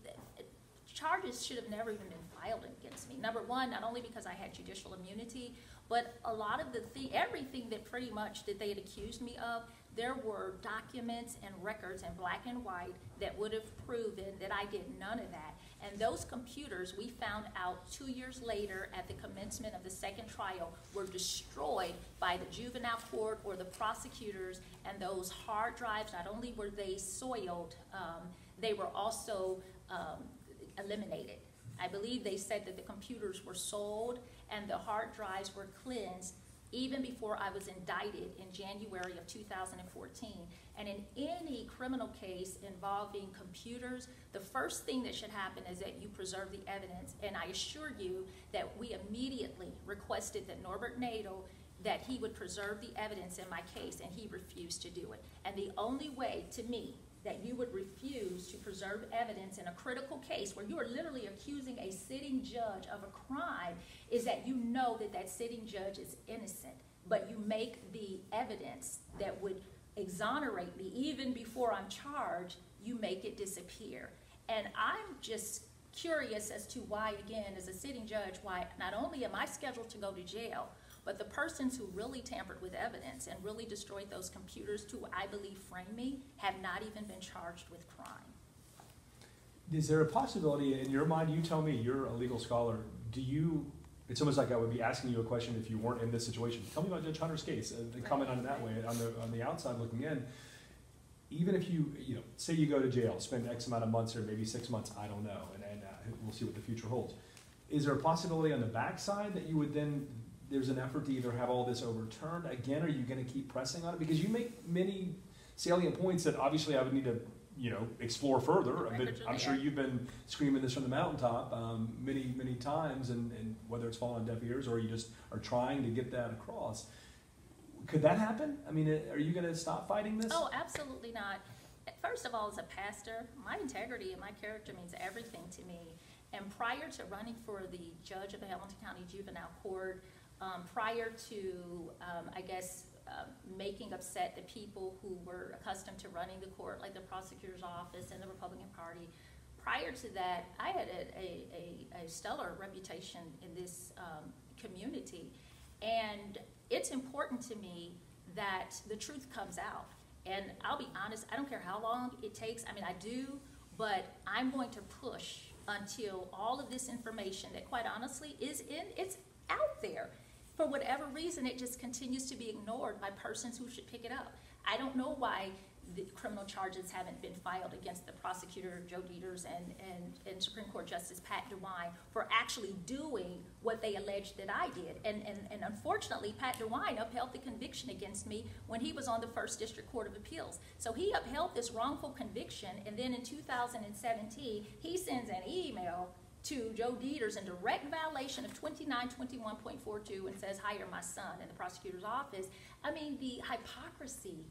Charges should have never even been filed against me. Number one, not only because I had judicial immunity, but a lot of the thing, everything that pretty much that they had accused me of, there were documents and records in black and white that would have proven that I did none of that. And those computers, we found out two years later at the commencement of the second trial, were destroyed by the juvenile court or the prosecutors. And those hard drives, not only were they soiled, um, they were also um, eliminated. I believe they said that the computers were sold and the hard drives were cleansed even before I was indicted in January of 2014. And in any criminal case involving computers, the first thing that should happen is that you preserve the evidence. And I assure you that we immediately requested that Norbert Nadel that he would preserve the evidence in my case, and he refused to do it. And the only way, to me, that you would refuse to preserve evidence in a critical case where you are literally accusing a sitting judge of a crime is that you know that that sitting judge is innocent, but you make the evidence that would exonerate me even before I'm charged, you make it disappear. And I'm just curious as to why, again, as a sitting judge, why not only am I scheduled to go to jail, but the persons who really tampered with evidence and really destroyed those computers to, I believe, frame me, have not even been charged with crime. Is there a possibility, in your mind, you tell me, you're a legal scholar, do you, it's almost like I would be asking you a question if you weren't in this situation. Tell me about Judge Hunter's case, uh, and comment on it that way, on the, on the outside looking in. Even if you, you know, say you go to jail, spend X amount of months or maybe six months, I don't know, and, and uh, we'll see what the future holds. Is there a possibility on the backside that you would then there's an effort to either have all this overturned again, or are you going to keep pressing on it? Because you make many salient points that obviously I would need to, you know, explore further. But I'm sure you've been screaming this from the mountaintop um, many, many times, and, and whether it's falling on deaf ears or you just are trying to get that across. Could that happen? I mean, are you going to stop fighting this? Oh, absolutely not. First of all, as a pastor, my integrity and my character means everything to me. And prior to running for the judge of the Hamilton County Juvenile Court, um, prior to, um, I guess, uh, making upset the people who were accustomed to running the court, like the prosecutor's office and the Republican Party. Prior to that, I had a, a, a stellar reputation in this um, community. And it's important to me that the truth comes out. And I'll be honest, I don't care how long it takes. I mean, I do, but I'm going to push until all of this information that quite honestly is in, it's out there for whatever reason, it just continues to be ignored by persons who should pick it up. I don't know why the criminal charges haven't been filed against the prosecutor, Joe Deters, and, and, and Supreme Court Justice Pat DeWine for actually doing what they alleged that I did. And, and, and unfortunately, Pat DeWine upheld the conviction against me when he was on the First District Court of Appeals. So he upheld this wrongful conviction, and then in 2017, he sends an email to Joe Deters in direct violation of 2921.42 and says, hire my son in the prosecutor's office. I mean, the hypocrisy,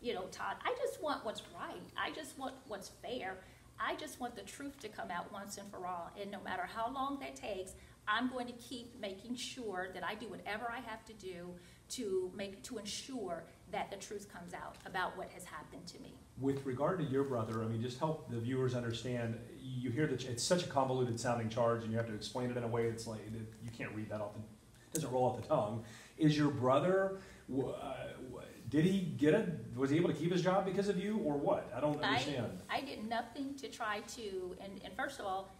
you know, Todd, I just want what's right. I just want what's fair. I just want the truth to come out once and for all. And no matter how long that takes, I'm going to keep making sure that I do whatever I have to do to make to ensure that the truth comes out about what has happened to me. With regard to your brother, I mean, just help the viewers understand. You hear that it's such a convoluted sounding charge, and you have to explain it in a way that's like you can't read that off the doesn't roll off the tongue. Is your brother? Uh, did he get it? Was he able to keep his job because of you, or what? I don't understand. I, I did nothing to try to, and, and first of all,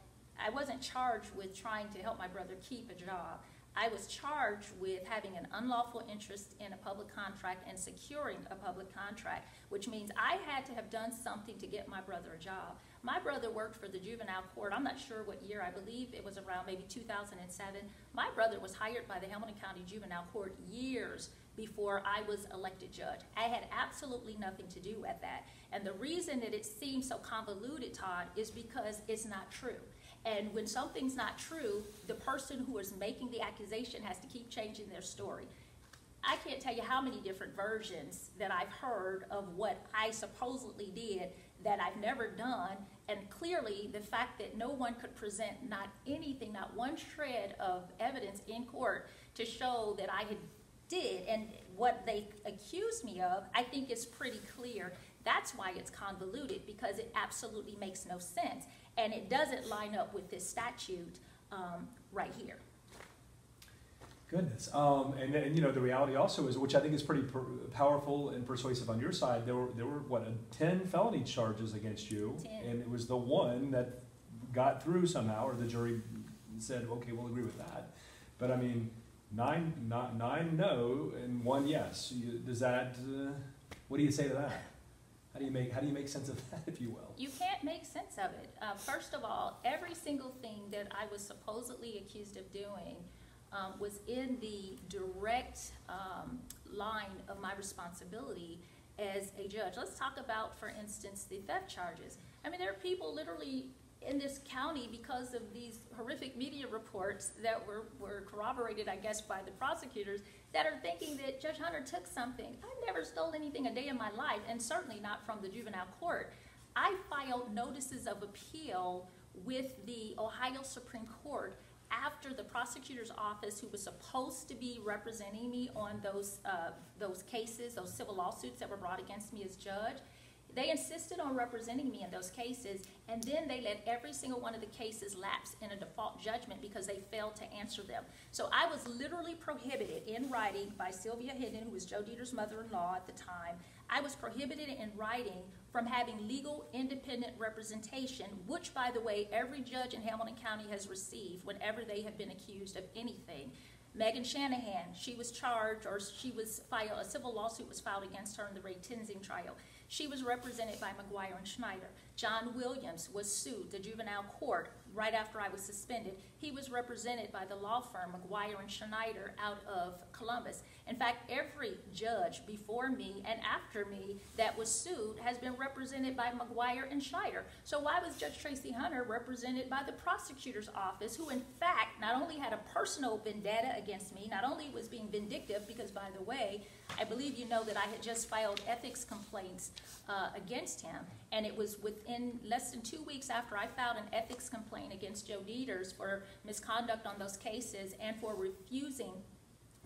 I wasn't charged with trying to help my brother keep a job. I was charged with having an unlawful interest in a public contract and securing a public contract, which means I had to have done something to get my brother a job. My brother worked for the juvenile court. I'm not sure what year. I believe it was around maybe 2007. My brother was hired by the Hamilton County Juvenile Court years before I was elected judge. I had absolutely nothing to do with that. And the reason that it seems so convoluted, Todd, is because it's not true. And when something's not true, the person who is making the accusation has to keep changing their story. I can't tell you how many different versions that I've heard of what I supposedly did that I've never done, And clearly, the fact that no one could present not anything, not one shred of evidence in court to show that I had did and what they accused me of, I think is pretty clear. That's why it's convoluted, because it absolutely makes no sense. And it doesn't line up with this statute um, right here. Goodness. Um, and then, you know, the reality also is, which I think is pretty per- powerful and persuasive on your side, there were, there were, what, 10 felony charges against you? 10. And it was the one that got through somehow, or the jury said, okay, we'll agree with that. But I mean, nine, not, nine no and one yes. You, does that, uh, what do you say to that? How do you make, how do you make sense of that, if you will? You can't make sense of it. Uh, first of all, every single thing that I was supposedly accused of doing um, was in the direct um, line of my responsibility as a judge. Let's talk about, for instance, the theft charges. I mean, there are people literally in this county because of these horrific media reports that were, were corroborated, I guess, by the prosecutors that are thinking that Judge Hunter took something. I never stole anything a day in my life, and certainly not from the juvenile court. I filed notices of appeal with the Ohio Supreme Court after the prosecutor's office, who was supposed to be representing me on those, uh, those cases, those civil lawsuits that were brought against me as judge, they insisted on representing me in those cases, and then they let every single one of the cases lapse in a default judgment because they failed to answer them. So I was literally prohibited in writing by Sylvia Hendon, who was Joe Deter's mother-in-law at the time. I was prohibited in writing from having legal independent representation, which, by the way, every judge in Hamilton County has received whenever they have been accused of anything. Megan Shanahan, she was charged, or she was filed, a civil lawsuit was filed against her in the Ray Tensing trial. She was represented by McGuire and Schneider. John Williams was sued the juvenile court right after I was suspended. He was represented by the law firm McGuire and Schneider out of Columbus. In fact, every judge before me and after me that was sued has been represented by McGuire and Schneider. So why was Judge Tracie Hunter represented by the prosecutor's office, who in fact not only had a personal vendetta against me, not only was being vindictive, because by the way, I believe you know that I had just filed ethics complaints uh, against him, and it was within less than two weeks after I filed an ethics complaint against Joe Deters for misconduct on those cases and for refusing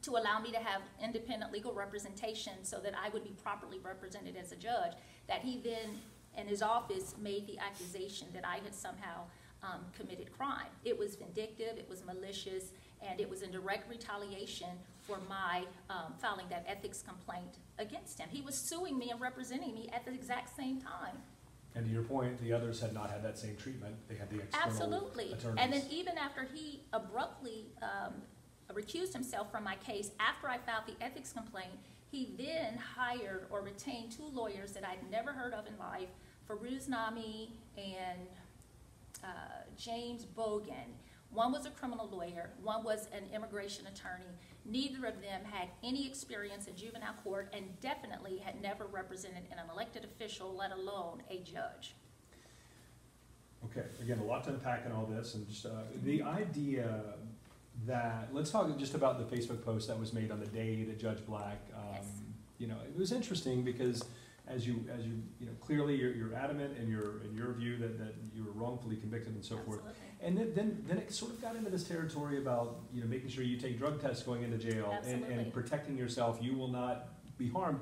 to allow me to have independent legal representation so that I would be properly represented as a judge, that he then, in his office, made the accusation that I had somehow um, committed crime. It was vindictive, it was malicious, and it was in direct retaliation for my um, filing that ethics complaint against him. He was suing me and representing me at the exact same time. And to your point, the others had not had that same treatment. They had the external Absolutely. attorneys. And then even after he abruptly um, recused himself from my case, after I filed the ethics complaint, he then hired or retained two lawyers that I'd never heard of in life, Farouz Nami and uh, James Bogan. One was a criminal lawyer, one was an immigration attorney. Neither of them had any experience in juvenile court and definitely had never represented an elected official, let alone a judge. Okay, again, a lot to unpack in all this, and just, uh, the idea that, let's talk just about the Facebook post that was made on the day that Judge Black, um, Yes. you know, it was interesting because as you, as you, you know, clearly you're, you're adamant in your, in your view that, that you were wrongfully convicted and so forth. Absolutely. And then, then, then it sort of got into this territory about, you know, making sure you take drug tests going into jail and, and protecting yourself, you will not be harmed.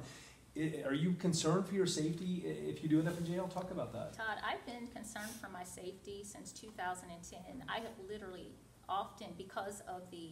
Are you concerned for your safety if you do end up in jail? Talk about that. Todd, I've been concerned for my safety since 2010. I have literally often, because of the,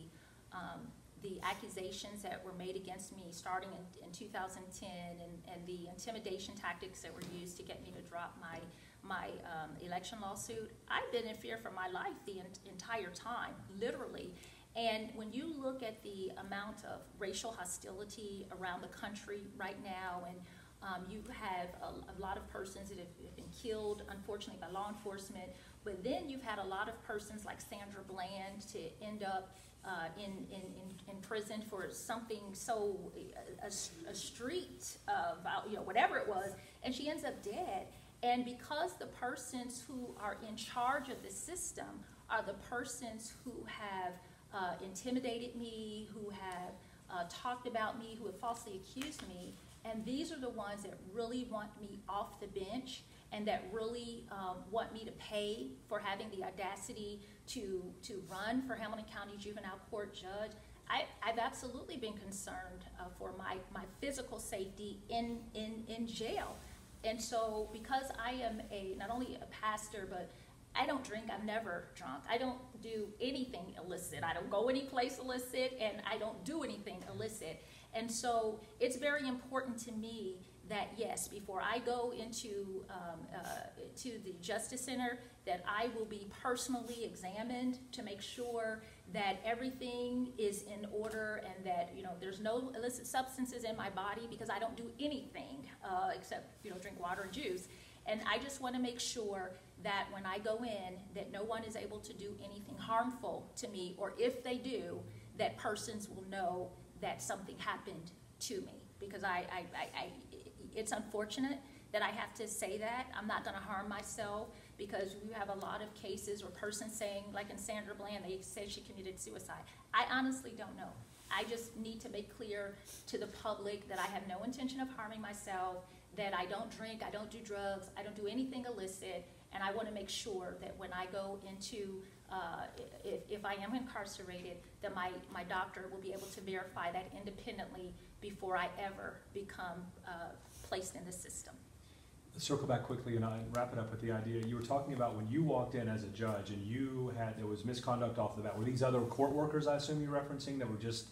um, the accusations that were made against me starting in, in 2010 and, and the intimidation tactics that were used to get me to drop my, my um, election lawsuit, I've been in fear for my life the en- entire time, literally. And when you look at the amount of racial hostility around the country right now, and um, you have a, a lot of persons that have, have been killed, unfortunately, by law enforcement, but then you've had a lot of persons like Sandra Bland to end up uh, in, in, in, in prison for something so, a, a- a street of, uh, you know, whatever it was, and she ends up dead. And because the persons who are in charge of the system are the persons who have uh, intimidated me, who have uh, talked about me, who have falsely accused me, and these are the ones that really want me off the bench and that really um, want me to pay for having the audacity to, to run for Hamilton County Juvenile Court Judge, I, I've absolutely been concerned uh, for my, my physical safety in, in, in jail. And so, because I am a, not only a pastor, but I don't drink, I'm never drunk. I don't do anything illicit. I don't go any place illicit, and I don't do anything illicit. And so, it's very important to me that yes, before I go into um, uh, to the Justice Center, that I will be personally examined to make sure that everything is in order and that you know there's no illicit substances in my body because I don't do anything uh, except you know drink water and juice. And I just want to make sure that when I go in, that no one is able to do anything harmful to me, or if they do, that persons will know that something happened to me because I, I, I, I it's unfortunate that I have to say that. I'm not going to harm myself because we have a lot of cases or persons saying, like in Sandra Bland, they said she committed suicide. I honestly don't know. I just need to make clear to the public that I have no intention of harming myself, that I don't drink, I don't do drugs, I don't do anything illicit, and I want to make sure that when I go into, uh, if, if I am incarcerated, that my, my doctor will be able to verify that independently before I ever become uh, placed in the system. Circle back quickly and I wrap it up with the idea, you were talking about when you walked in as a judge and you had, there was misconduct off the bat. Were these other court workers, I assume you're referencing, that were just,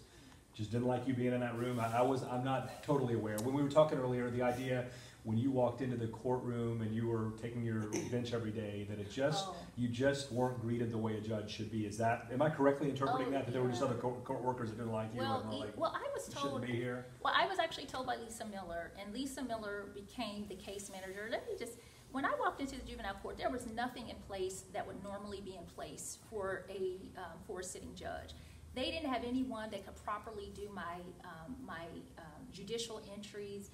just didn't like you being in that room? I, I was, I'm not totally aware. When we were talking earlier, the idea when you walked into the courtroom and you were taking your bench every day, that it just, Oh. you just weren't greeted the way a judge should be. Is that, am I correctly interpreting Oh, that? That there were just other court, court workers that didn't like you Well, and like, well, I was told, shouldn't be here? well, I was actually told by Lisa Miller, and Lisa Miller became the case manager. Let me just, when I walked into the juvenile court, there was nothing in place that would normally be in place for a, um, for a sitting judge. They didn't have anyone that could properly do my, um, my um, judicial entries.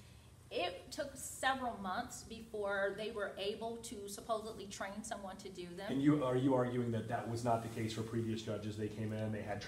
It took several months before they were able to supposedly train someone to do them. And you, are you arguing that that was not the case for previous judges? They came in, they had,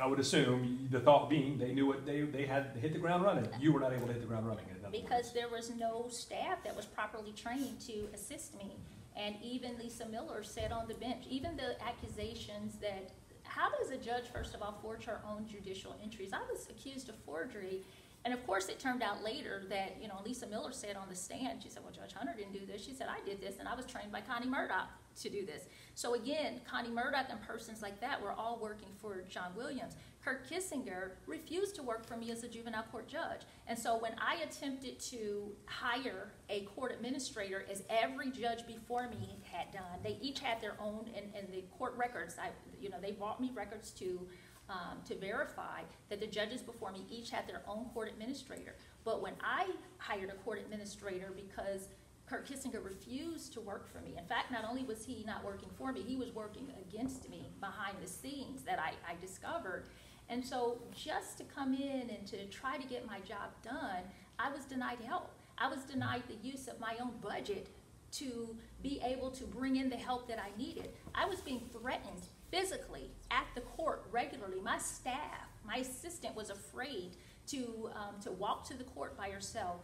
I would assume, the thought being, they knew what, they, they had hit the ground running. You were not able to hit the ground running. in Because there was no staff that was properly trained to assist me. And even Lisa Miller said on the bench, even the accusations that, how does a judge, first of all, forge her own judicial entries? I was accused of forgery. And of course, it turned out later that, you know, Lisa Miller said on the stand, she said, well, Judge Hunter didn't do this. She said, I did this, and I was trained by Connie Murdoch to do this. So again, Connie Murdoch and persons like that were all working for John Williams. Kurt Kissinger refused to work for me as a juvenile court judge. And so when I attempted to hire a court administrator, as every judge before me had done, they each had their own, and, and the court records, I, you know, they brought me records to, um, to verify that the judges before me each had their own court administrator. But when I hired a court administrator because Kurt Kissinger refused to work for me. In fact, not only was he not working for me, he was working against me behind the scenes that I, I discovered. And so just to come in and to try to get my job done, I was denied help. I was denied the use of my own budget to be able to bring in the help that I needed. I was being threatened physically at the court regularly. My staff, my assistant was afraid to, um, to walk to the court by herself.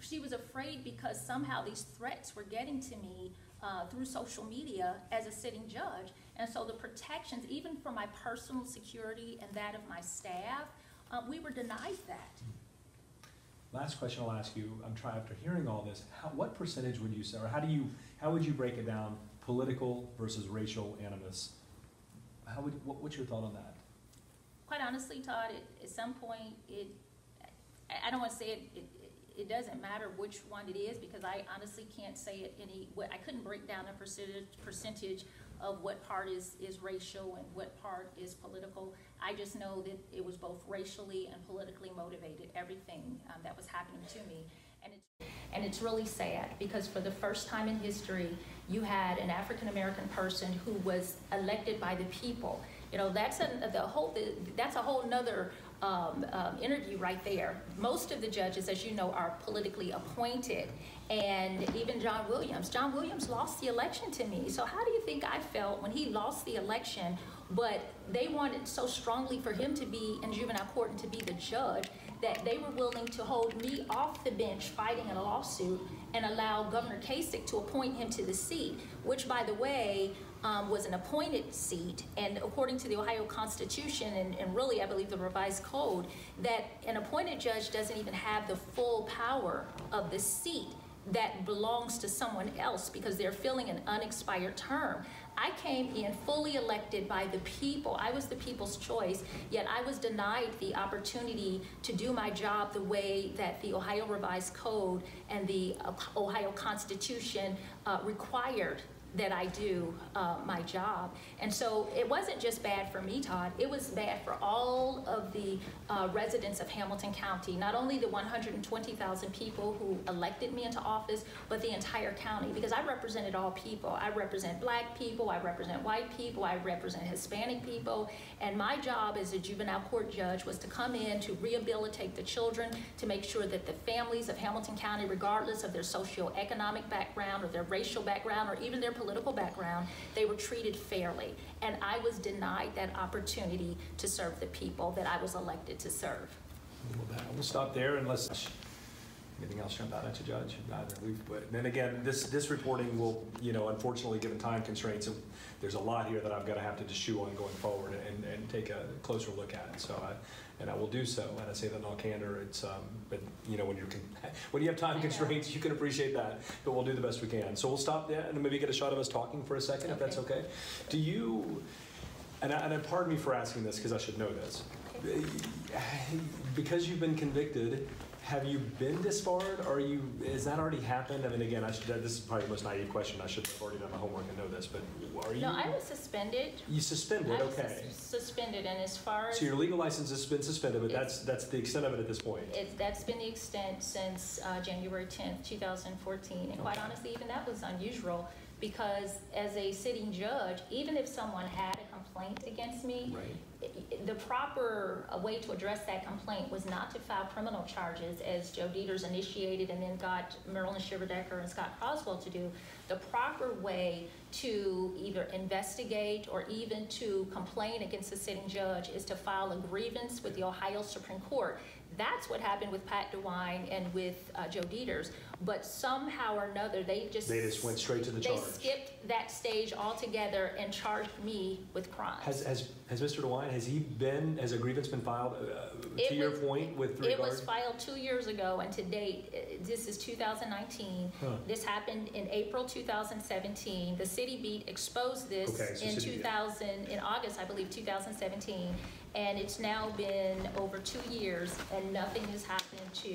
She was afraid because somehow these threats were getting to me uh, through social media as a sitting judge. And so the protections, even for my personal security and that of my staff, uh, we were denied that. Last question I'll ask you, I'm trying, after hearing all this, how, what percentage would you say, or how do you, how would you break it down, political versus racial animus? How would, what, what's your thought on that? Quite honestly, Todd, it, at some point, it, I, don't want to say it, it, it doesn't matter which one it is because I honestly can't say it any, what, I couldn't break down a percentage, percentage of what part is, is racial and what part is political. I just know that it was both racially and politically motivated, everything um, that was happening to me. And it's, and it's really sad because for the first time in history, you had an African American person who was elected by the people. You know, that's a, the whole, that's a whole nother um, um, interview right there. Most of the judges, as you know, are politically appointed. And even John Williams. John Williams lost the election to me. So how do you think I felt when he lost the election, but they wanted so strongly for him to be in juvenile court and to be the judge that they were willing to hold me off the bench fighting in a lawsuit and allow Governor Kasich to appoint him to the seat, which, by the way, um, was an appointed seat, and according to the Ohio Constitution and, and really, I believe, the revised code, that an appointed judge doesn't even have the full power of the seat that belongs to someone else because they're filling an unexpired term. I came in fully elected by the people. I was the people's choice, yet I was denied the opportunity to do my job the way that the Ohio Revised Code and the Ohio Constitution uh, required that I do uh, my job. And so it wasn't just bad for me, Todd. It was bad for all of the uh, residents of Hamilton County, not only the 120,000 people who elected me into office, but the entire county, because I represented all people. I represent black people, I represent white people, I represent Hispanic people, and my job as a juvenile court judge was to come in to rehabilitate the children, to make sure that the families of Hamilton County, regardless of their socioeconomic background or their racial background or even their political background, they were treated fairly. And I was denied that opportunity to serve the people that I was elected to serve. We'll stop there unless, anything else jump out at you, Judge? Neither. We've- But then again, this, this reporting will, you know, unfortunately, given time constraints, there's a lot here that I've got to have to just chew on going forward and, and take a closer look at. So I, and I will do so. And I say that in all candor. It's, um, but, you know, when you're, when you have time constraints, you can appreciate that. But we'll do the best we can. So we'll stop there and maybe get a shot of us talking for a second, if that's okay. Do you, and, I, and I- pardon me for asking this because I should know this. Because you've been convicted, have you been disbarred? Are you, has that already happened? I mean, again, I should, this is probably the most naive question. I should have already done my homework and know this, but are you? No, I was suspended. You suspended, I was okay. sus- suspended, and as far as So your legal license has been suspended, but that's, that's the extent of it at this point. It, that's been the extent since uh, January 10th, 2014. And quite Okay. honestly, even that was unusual because as a sitting judge, even if someone had a complaint against me, Right. The proper uh, way to address that complaint was not to file criminal charges as Joe Deters initiated and then got Merlyn Shiverdecker and Scott Croswell to do. The proper way to either investigate or even to complain against a sitting judge is to file a grievance with the Ohio Supreme Court. That's what happened with Pat DeWine and with uh, Joe Deters. But somehow or another, they just. They just went straight to the charge. They charge. skipped that stage altogether and charged me with crimes. Has, has, has Mr. DeWine, has he been, has a grievance been filed, uh, to your point, with It was filed two years ago, and to date, uh, this is 2019. Huh. This happened in April 2017. The CityBeat exposed this Okay, so in CityBeat. 2000, in August, I believe, 2017. And it's now been over two years, and nothing has happened to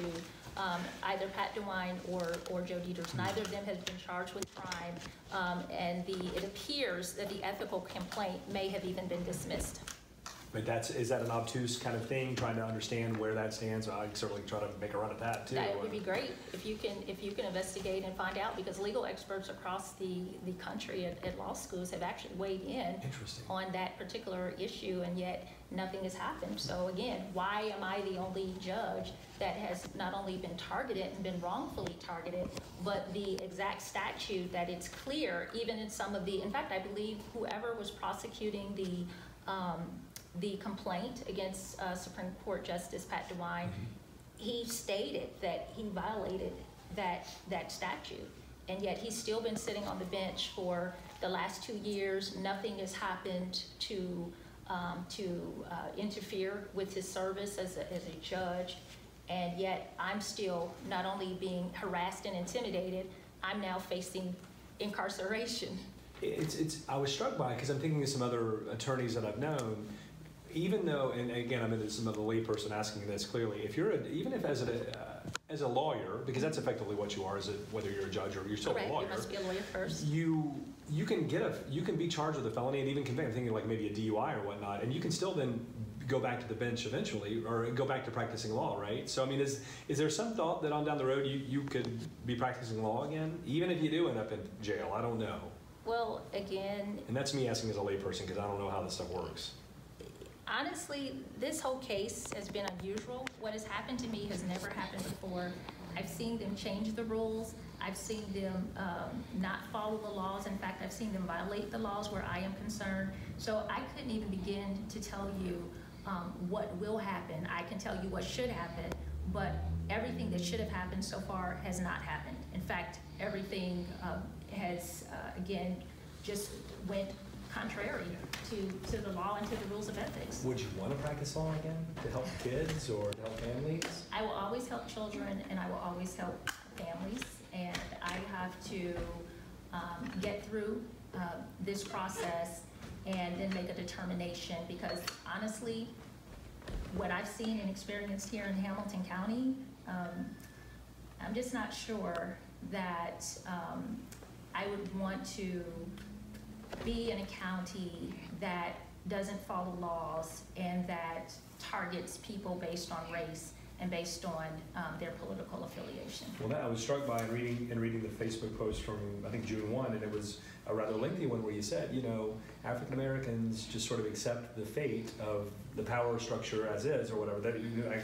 um, either Pat DeWine or, or Joe. Deters. Neither of them has been charged with crime, um, and the, it appears that the ethical complaint may have even been dismissed. But that's, is that an obtuse kind of thing, trying to understand where that stands? I can certainly try to make a run at that, too. That would be great if you can, if you can investigate and find out, because legal experts across the, the country at, at law schools have actually weighed in on that particular issue, and yet nothing has happened. So again, why am I the only judge that has not only been targeted and been wrongfully targeted, but the exact statute that it's clear, even in some of the, in fact, I believe whoever was prosecuting the, um, the complaint against uh, Supreme Court Justice Pat DeWine, he stated that he violated that, that statute. And yet he's still been sitting on the bench for the last two years. Nothing has happened to, um, to uh, interfere with his service as a, as a judge. And yet I'm still not only being harassed and intimidated, I'm now facing incarceration. It's, it's, I was struck by, because I'm thinking of some other attorneys that I've known, even though, and again, I'm into some of the layperson asking this clearly, if you're, a- even if as a, uh, as a lawyer, because that's effectively what you are, as a, whether you're a judge or you're still a lawyer. you must be a lawyer first. You, you can get a, you can be charged with a felony and even convicted, I'm thinking like maybe a DUI or whatnot, and you can still then go back to the bench eventually, or go back to practicing law, right? So I mean, is, is there some thought that on down the road, you, you could be practicing law again? Even if you do end up in jail, I don't know. Well, again, And that's me asking as a layperson, because I don't know how this stuff works. Honestly, this whole case has been unusual. What has happened to me has never happened before. I've seen them change the rules. I've seen them um, not follow the laws. In fact, I've seen them violate the laws where I am concerned. So I couldn't even begin to tell you um, what will happen. I can tell you what should happen, but everything that should have happened so far has not happened. In fact, everything um, has, uh, again, just went contrary to, to the law and to the rules of ethics. Would you want to practice law again to help kids or to help families? I will always help children and I will always help families. And I have to um, get through uh, this process and then make a determination because honestly, what I've seen and experienced here in Hamilton County, um, I'm just not sure that um, I would want to be in a county that doesn't follow laws and that targets people based on race and based on um, their political affiliation. Well, that, I was struck by in reading, in reading the Facebook post from, I think, June one, and it was a rather lengthy one where you said, you know, African Americans just sort of accept the fate of the power structure as is, or whatever, that, I,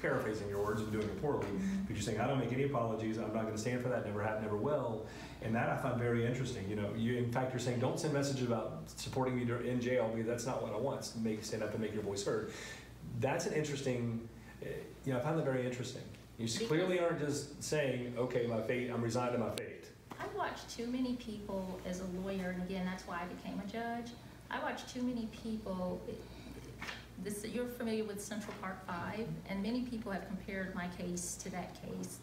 paraphrasing your words and doing it poorly, but you're saying, I don't make any apologies, I'm not gonna stand for that, never have, never will, and that I find very interesting, you know, you, in fact, you're saying, don't send messages about supporting me in jail, because that's not what I want, to make, stand up and make your voice heard. That's an interesting, eh, you know, I find that very interesting. You s- clearly aren't just saying, okay, my fate, I'm resigned to my fate. I watched too many people as a lawyer, and again, that's why I became a judge. I watched too many people, this, you're familiar with Central Park Five, and many people have compared my case to that case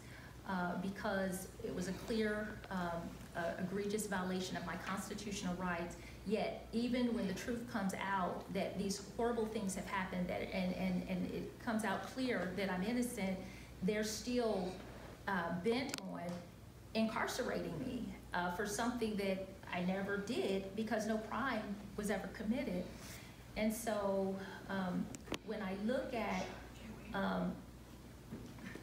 uh, because it was a clear, um, uh, egregious violation of my constitutional rights. Yet, even when the truth comes out that these horrible things have happened, that, and, and, and it comes out clear that I'm innocent, they're still uh, bent on incarcerating me uh, for something that I never did because no crime was ever committed. And so um, when I look at um,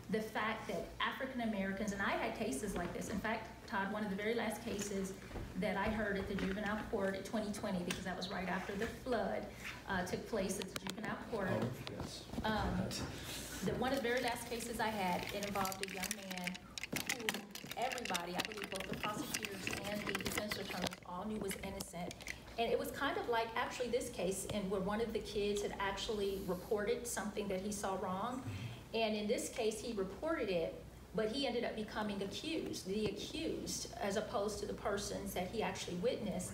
the fact that African Americans, and I had cases like this. In fact, Todd, one of the very last cases that I heard at the juvenile court at 2020, because that was right after the flood uh, took place at the juvenile court. Oh, yes. Um, the, one of the very last cases I had, it involved a young man who everybody, I believe both the prosecutors and the defense attorneys all knew was innocent. And it was kind of like actually this case, and where one of the kids had actually reported something that he saw wrong. And in this case, he reported it, but he ended up becoming accused, the accused, as opposed to the persons that he actually witnessed.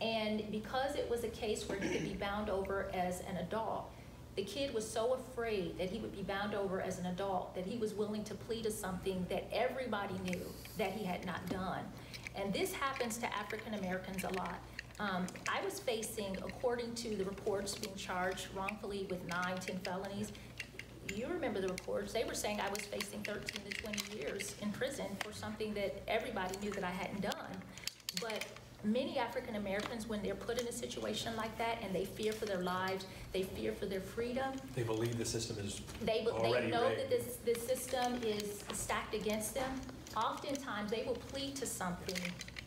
And because it was a case where he could be bound over as an adult, the kid was so afraid that he would be bound over as an adult that he was willing to plead to something that everybody knew that he had not done. And this happens to African Americans a lot. Um, I was facing, according to the reports, being charged wrongfully with nine, 10 felonies. You remember the reports, they were saying I was facing 13 to 20 years in prison for something that everybody knew that I hadn't done. But many African Americans, when they're put in a situation like that and they fear for their lives, they fear for their freedom, They believe the system is they, they know rigged. that this, this system is stacked against them. Oftentimes, they will plead to something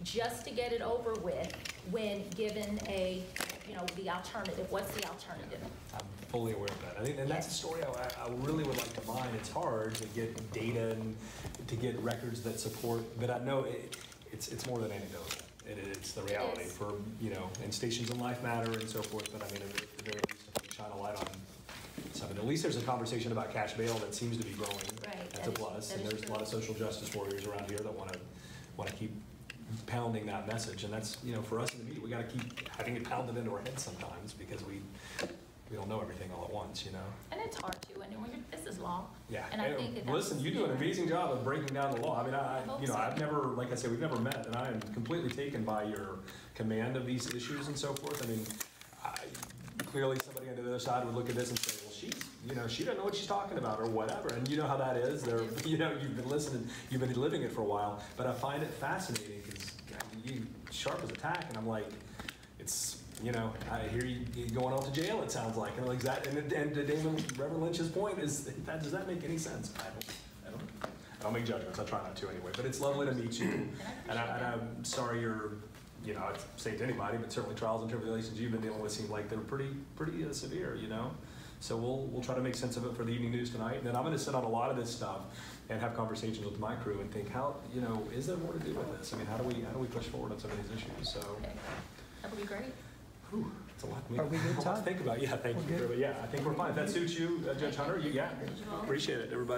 just to get it over with when given a, you know, the alternative. What's the alternative? I'm fully aware of that. I think, and that's a story I, I really would like to mine. It's hard to get data and to get records that support, but I know it, it's, it's more than anecdotal. It, it's the reality for, you know, and stations in life matter and so forth, but I mean, at the very least, shine a light on something, at least there's a conversation about cash bail that seems to be growing. Right, That's that a is- plus, that and there's a lot of social justice warriors around here that wanna, wanna keep pounding that message, and that's, you know, for us in the media, we gotta keep having it pounded into our heads sometimes, because we, we don't know everything all at once, you know? And it's hard to, and when this is law. Yeah. And I think Listen, you do an amazing job of breaking down the law. I mean, I, I you know, so. I've never, like I said, we've never met, and I am completely taken by your command of these issues and so forth. I mean, I, clearly somebody on the other side would look at this and say, you know, she doesn't know what she's talking about or whatever. And you know how that is. They're, you know, you've been listening, you've been living it for a while. But I find it fascinating because you sharp as a tack, and I'm like, it's, you know, I hear you going off to jail, it sounds like, and like that, and, and to David, Reverend Lynch's point is, that, does that make any sense? I don't, I don't, I don't make judgments, I try not to anyway, but it's lovely to meet you. And I And I, appreciate and that. I'm sorry you're, you know, I'd say to anybody, but certainly trials and tribulations you've been dealing with seem like they're pretty, pretty uh, severe, you know? So we'll, we'll try to make sense of it for the evening news tonight, and then I'm gonna sit on a lot of this stuff and have conversations with my crew and think, how, you know, is there more to do with this? I mean, how do we, how do we push forward on some of these issues? So, Okay. That would be great. Whew, It's a lot to Are we good, a lot to think about. Yeah, thank We're you. good? very. Yeah, I think we're fine. If that suits you, uh, Judge Hunter, you, yeah, appreciate it, everybody.